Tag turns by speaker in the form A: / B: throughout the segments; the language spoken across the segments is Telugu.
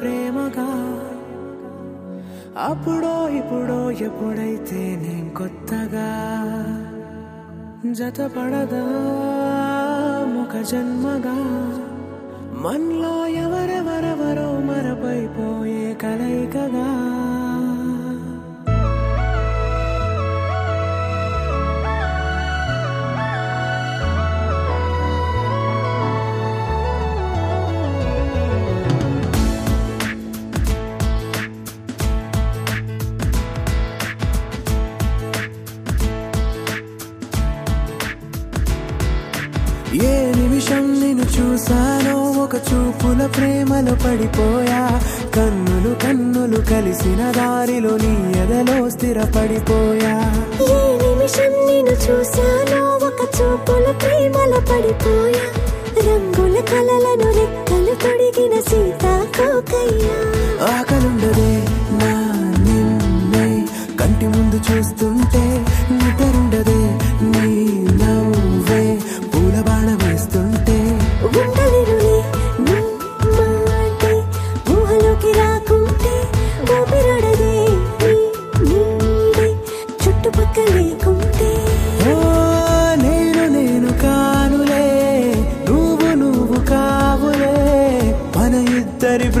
A: ప్రేమగా. అప్పుడో ఇప్పుడో ఎప్పుడైతే నేను కొత్తగా జతపడదా? ముఖ జన్మగా. మనలో ఎవరెవరెవరో మరపైపోయే కలయికగా. ఏ నిమిషం నేను చూసానో ఒక చూపుల ప్రేమలో పడిపోయా. కన్నులు కన్నులు కలిసిన దారిలో నీ ఎదలో స్థిరపడిపోయా.
B: ఏ నిమిషం నేను చూశానో ఒక చూపుల ప్రేమల పడిపోయా. రంగుల కలలను రెక్కలు తొడిగిన సీతాకోకయ్యా.
A: ఆకలుండదే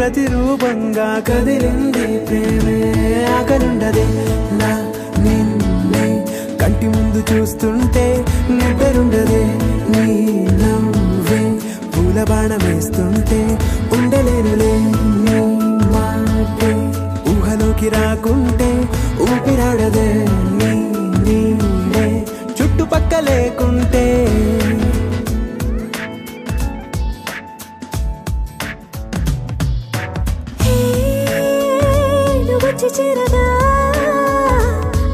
A: ప్రతిరూపంగా కదిలింది ప్రేమే. ఆకలుండదే నా నిన్నే. కంటి ముందు చూస్తుంటే నిద్రుండదే నీ నవ్వే. పూల బాణం వేస్తుంటే ఉండలేనులే నీ మాటే. ఊహలోకి రాకుంటే ఊపిరాడదే నీ నీడే. చుట్టుపక్క
B: లేకుండా వచ్చి చేరగా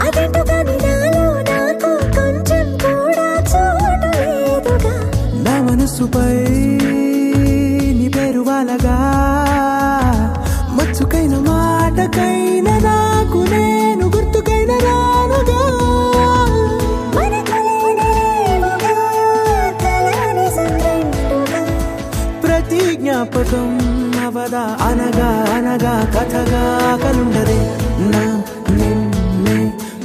B: అదేంటో కానీ నాలో నాకు కొంచెం కూడా చోటు లేదుగా.
A: నా మనసుపై నీ పేరు వాలగా. మచ్చుకైన మాటకైన నాకు నేను గుర్తుకైన రానుగా.
B: మనకులేనేమోగా కలని సంగంటుగా
A: ప్రతి జ్ఞాపకం అవదా అనగా అనగా కథగా కలుండదే నా నిన్నే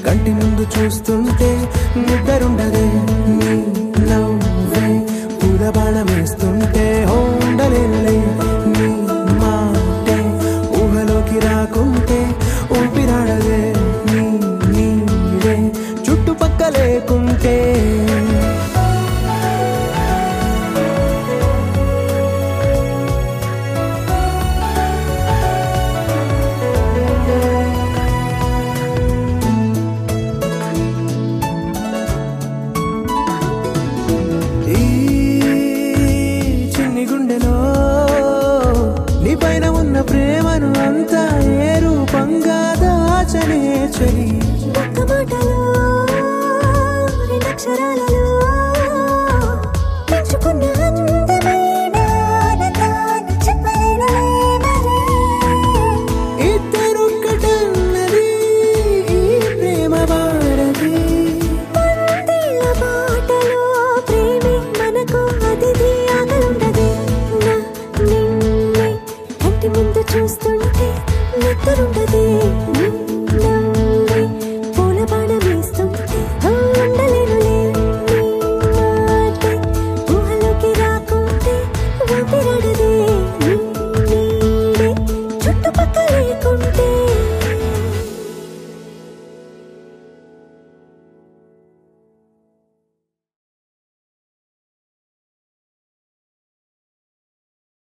A: కంటి ముందు చూస్తుంటే నిద్దరుండదే నీ నవ్వే పూలబాణమేస్తుంటే వేస్తుంటే ఉండలేనులే నీ మాటే ఊహలోకి రాకుంటే ఊపిరాడదే. నీ నీడే చుట్టుపక్క లేకుంటే ప్రేమను అంతా ఏ రూపంగా దాచనే చెలి.
B: ఒక్క మాటలో రెండక్షరాలలో